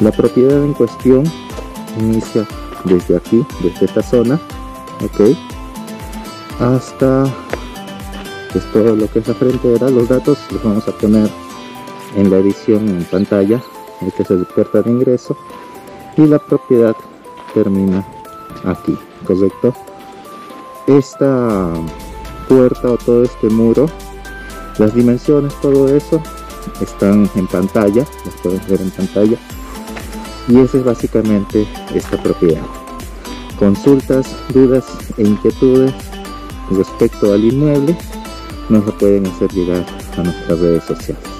La propiedad en cuestión inicia desde aquí, desde esta zona, ok, hasta pues, todo lo que es la frontera. Los datos los vamos a poner en la edición en pantalla, este es el puerta de ingreso y la propiedad termina aquí, ¿correcto? Esta puerta o todo este muro, las dimensiones, todo eso están en pantalla, las pueden ver en pantalla y esa es básicamente esta propiedad. Consultas, dudas e inquietudes respecto al inmueble nos lo pueden hacer llegar a nuestras redes sociales.